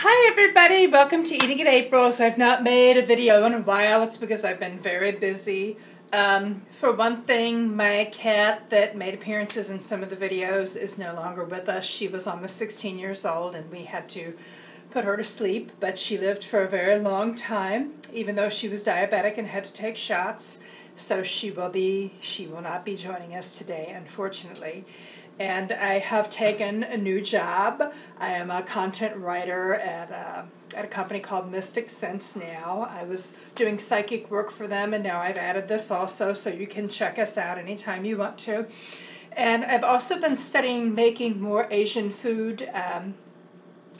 Hi everybody, welcome to Eating in April. So I've not made a video in a while. It's because I've been very busy. Um, for one thing, my cat that made appearances in some of the videos is no longer with us. She was almost 16 years old and we had to put her to sleep, but she lived for a very long time, even though she was diabetic and had to take shots. So she will be, she will not be joining us today, unfortunately and I have taken a new job. I am a content writer at a, at a company called Mystic Sense now. I was doing psychic work for them, and now I've added this also, so you can check us out anytime you want to. And I've also been studying making more Asian food. Um,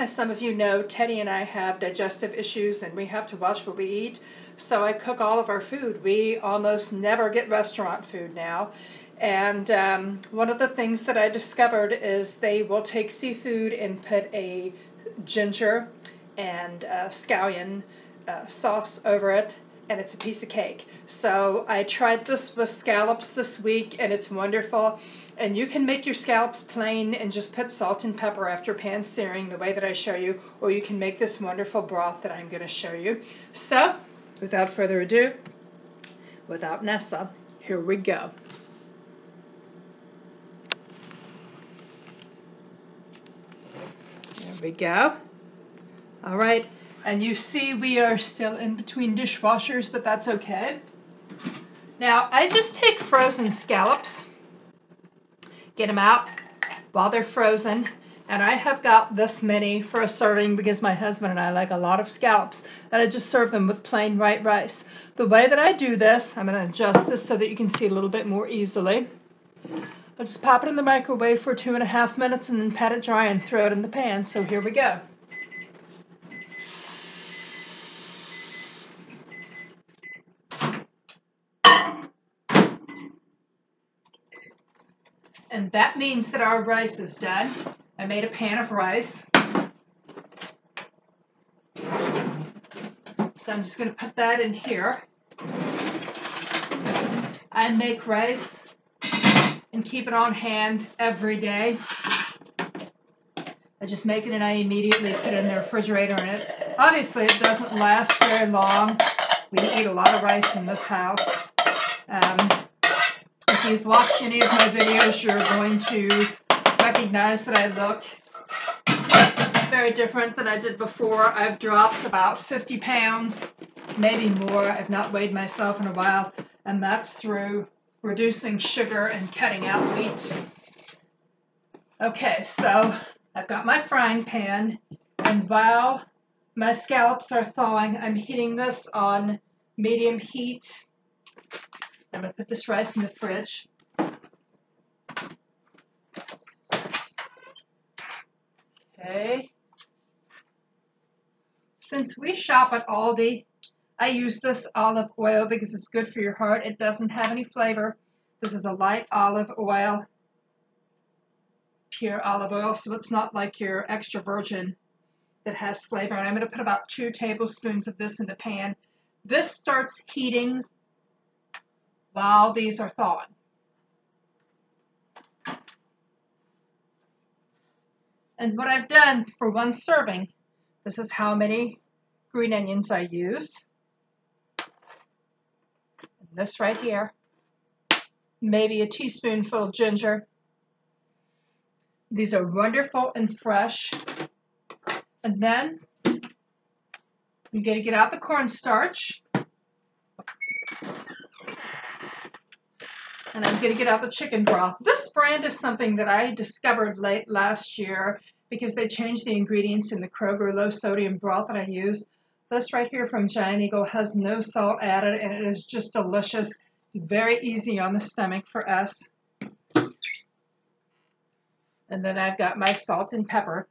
as some of you know, Teddy and I have digestive issues, and we have to watch what we eat. So I cook all of our food. We almost never get restaurant food now. And um, one of the things that I discovered is they will take seafood and put a ginger and scallion uh, sauce over it, and it's a piece of cake. So I tried this with scallops this week, and it's wonderful. And you can make your scallops plain and just put salt and pepper after pan searing the way that I show you, or you can make this wonderful broth that I'm going to show you. So, without further ado, without Nessa, here we go. We go. All right, and you see we are still in between dishwashers, but that's okay. Now, I just take frozen scallops, get them out while they're frozen, and I have got this many for a serving because my husband and I like a lot of scallops, and I just serve them with plain white rice. The way that I do this, I'm going to adjust this so that you can see a little bit more easily. I'll just pop it in the microwave for two and a half minutes and then pat it dry and throw it in the pan. So here we go. And that means that our rice is done. I made a pan of rice. So I'm just going to put that in here. I make rice and keep it on hand every day. I just make it and I immediately put it in the refrigerator and it obviously it doesn't last very long. We eat a lot of rice in this house. Um, if you've watched any of my videos, you're going to recognize that I look very different than I did before. I've dropped about 50 pounds, maybe more. I've not weighed myself in a while, and that's through reducing sugar and cutting out wheat. Okay, so I've got my frying pan, and while my scallops are thawing, I'm heating this on medium heat. I'm going to put this rice in the fridge. Okay. Since we shop at Aldi, I use this olive oil because it's good for your heart. It doesn't have any flavor. This is a light olive oil, pure olive oil, so it's not like your extra virgin that has flavor. And I'm going to put about two tablespoons of this in the pan. This starts heating while these are thawing. And what I've done for one serving, this is how many green onions I use this right here, maybe a teaspoonful of ginger. These are wonderful and fresh. And then you're going to get out the cornstarch. And I'm going to get out the chicken broth. This brand is something that I discovered late last year because they changed the ingredients in the Kroger low sodium broth that I use. This right here from Giant Eagle has no salt added and it is just delicious. It's very easy on the stomach for us. And then I've got my salt and pepper.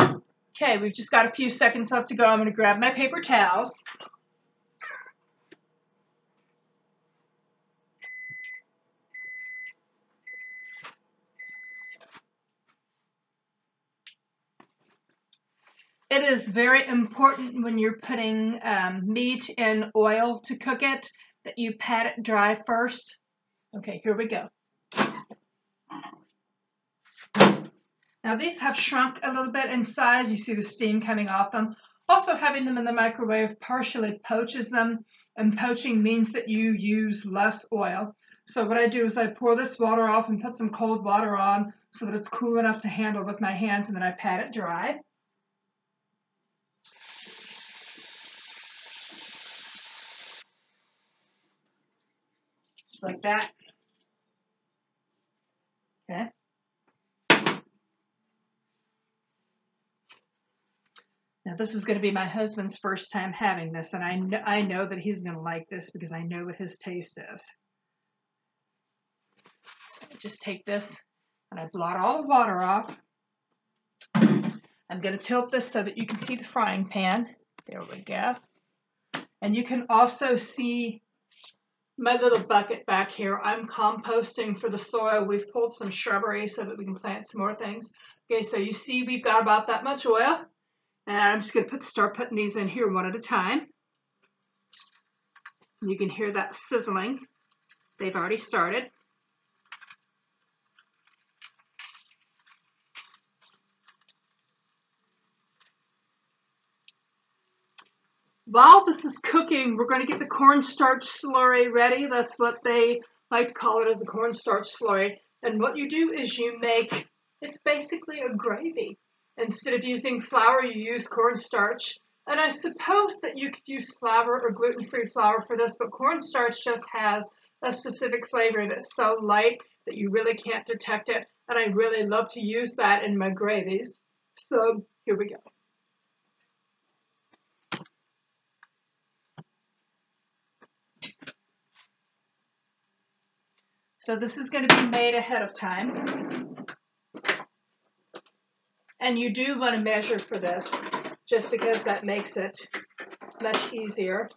Okay, we've just got a few seconds left to go. I'm going to grab my paper towels. It is very important when you're putting um, meat in oil to cook it that you pat it dry first. Okay, here we go. Now Now these have shrunk a little bit in size. You see the steam coming off them. Also having them in the microwave partially poaches them and poaching means that you use less oil. So what I do is I pour this water off and put some cold water on so that it's cool enough to handle with my hands and then I pat it dry. Like that. Okay. Now this is going to be my husband's first time having this, and I I know that he's going to like this because I know what his taste is. So I just take this and I blot all the water off. I'm going to tilt this so that you can see the frying pan. There we go. And you can also see my little bucket back here. I'm composting for the soil. We've pulled some shrubbery so that we can plant some more things. Okay, so you see we've got about that much oil. And I'm just going to put, start putting these in here one at a time. You can hear that sizzling. They've already started. While this is cooking, we're going to get the cornstarch slurry ready. That's what they like to call it as a cornstarch slurry. And what you do is you make, it's basically a gravy. Instead of using flour, you use cornstarch. And I suppose that you could use flour or gluten-free flour for this, but cornstarch just has a specific flavor that's so light that you really can't detect it. And I really love to use that in my gravies. So here we go. So this is going to be made ahead of time. And you do want to measure for this, just because that makes it much easier.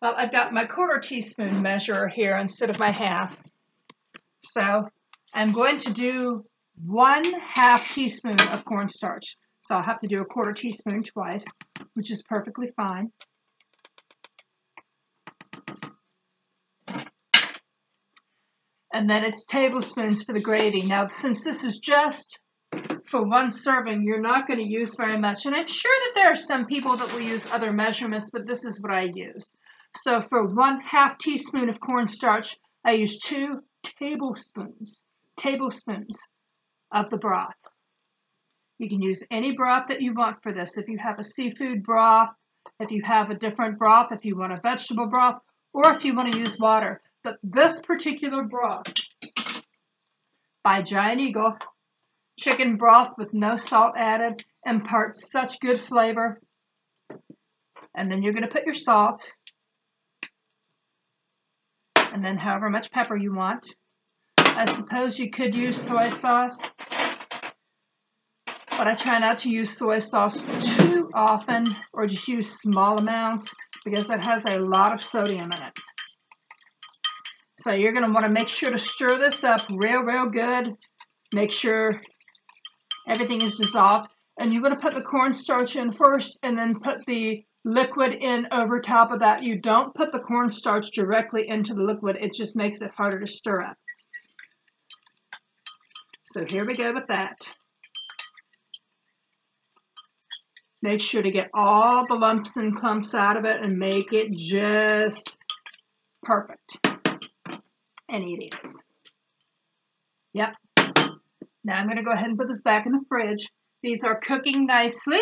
Well, I've got my quarter teaspoon measure here instead of my half. So I'm going to do one half teaspoon of cornstarch. So I'll have to do a quarter teaspoon twice, which is perfectly fine. And then it's tablespoons for the gravy. Now, since this is just for one serving, you're not going to use very much. And I'm sure that there are some people that will use other measurements, but this is what I use. So for one half teaspoon of cornstarch, I use two tablespoons, tablespoons of the broth. You can use any broth that you want for this. If you have a seafood broth, if you have a different broth, if you want a vegetable broth, or if you want to use water. But this particular broth by Giant Eagle chicken broth with no salt added imparts such good flavor. And then you're going to put your salt and then however much pepper you want. I suppose you could use soy sauce, but I try not to use soy sauce too often or just use small amounts because it has a lot of sodium in it. So you're going to want to make sure to stir this up real, real good. Make sure Everything is dissolved. And you're going to put the cornstarch in first and then put the liquid in over top of that. You don't put the cornstarch directly into the liquid. It just makes it harder to stir up. So here we go with that. Make sure to get all the lumps and clumps out of it and make it just perfect. And it is. Yep. Now I'm going to go ahead and put this back in the fridge. These are cooking nicely.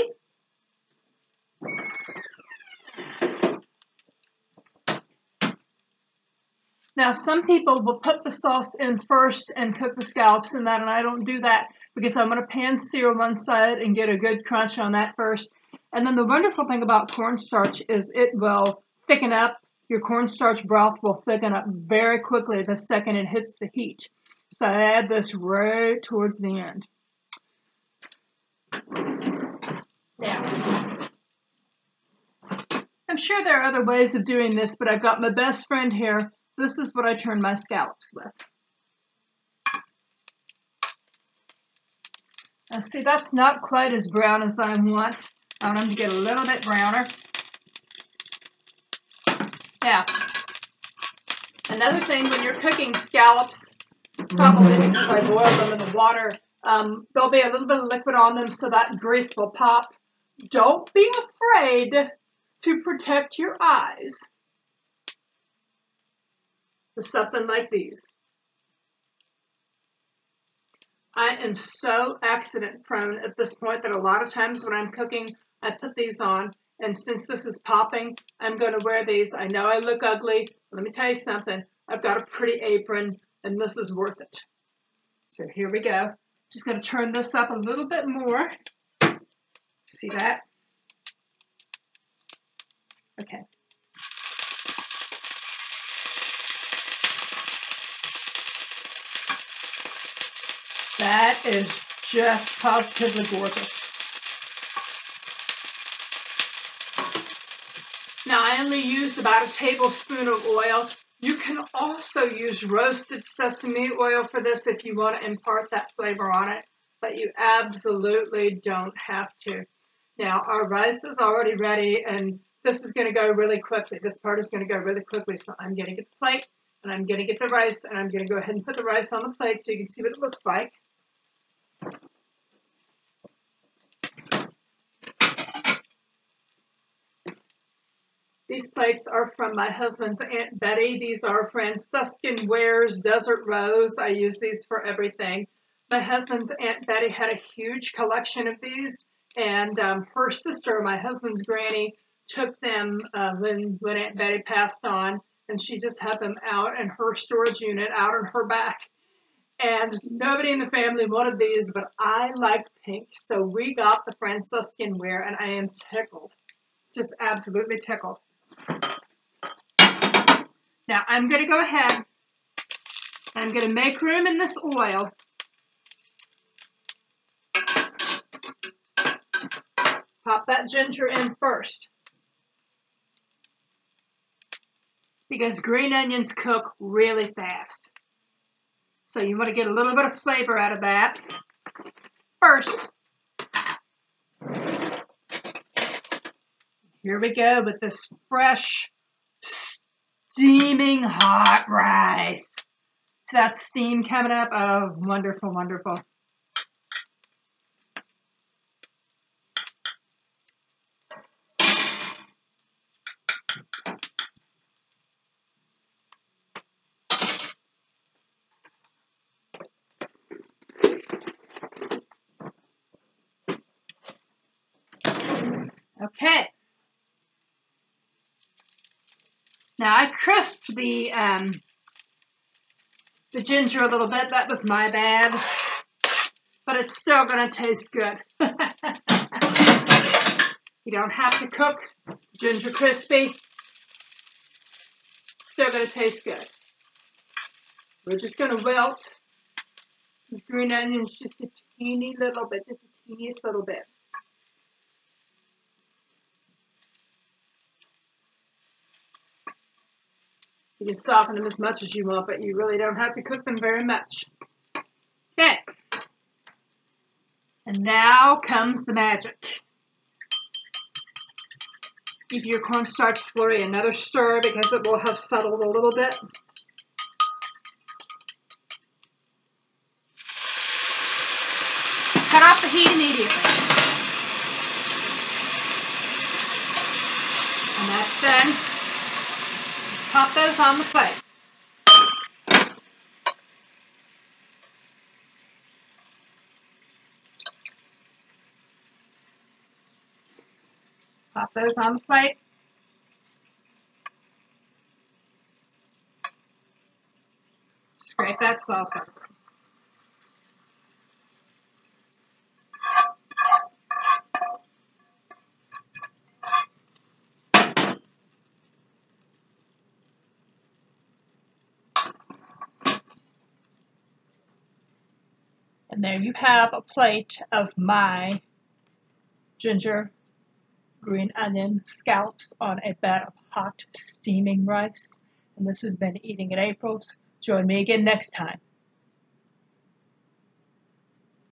Now, some people will put the sauce in first and cook the scallops in that, and I don't do that because I'm going to pan sear one side and get a good crunch on that first. And then the wonderful thing about cornstarch is it will thicken up. Your cornstarch broth will thicken up very quickly the second it hits the heat. So I add this right towards the end. Now, I'm sure there are other ways of doing this, but I've got my best friend here. This is what I turn my scallops with. Now see, that's not quite as brown as I want. I want them to get a little bit browner. Now, another thing when you're cooking scallops, probably because I boiled them in the water Um, there'll be a little bit of liquid on them so that grease will pop. Don't be afraid to protect your eyes with something like these. I am so accident prone at this point that a lot of times when I'm cooking, I put these on. And since this is popping, I'm going to wear these. I know I look ugly. Let me tell you something. I've got a pretty apron, and this is worth it. So here we go. Just going to turn this up a little bit more. See that? Okay. That is just positively gorgeous. Only used about a tablespoon of oil. You can also use roasted sesame oil for this if you want to impart that flavor on it, but you absolutely don't have to. Now our rice is already ready and this is going to go really quickly. This part is going to go really quickly, so I'm going to get the plate and I'm going to get the rice and I'm going to go ahead and put the rice on the plate so you can see what it looks like. These plates are from my husband's Aunt Betty. These are Franciscan Wares Desert Rose. I use these for everything. My husband's Aunt Betty had a huge collection of these, and um, her sister, my husband's granny, took them uh, when, when Aunt Betty passed on, and she just had them out in her storage unit out in her back. And nobody in the family wanted these, but I like pink, so we got the Franciscan Ware, and I am tickled, just absolutely tickled. Now I'm going to go ahead I'm going to make room in this oil. Pop that ginger in first. Because green onions cook really fast. So you want to get a little bit of flavor out of that first. Here we go with this fresh, steaming hot rice. So that steam coming up. Oh, wonderful, wonderful. Okay. Crisped the um, the ginger a little bit. That was my bad. But it's still going to taste good. you don't have to cook ginger crispy. Still going to taste good. We're just going to wilt the green onions just a teeny little bit, just the teeniest little bit. You can soften them as much as you want, but you really don't have to cook them very much. Okay. And now comes the magic. Give your cornstarch slurry another stir because it will have settled a little bit. Cut off the heat immediately. And that's done. Pop those on the plate. Pop those on the plate. Scrape that sauce over. And there you have a plate of my ginger green onion scallops on a bed of hot steaming rice. And this has been Eating at April's. Join me again next time.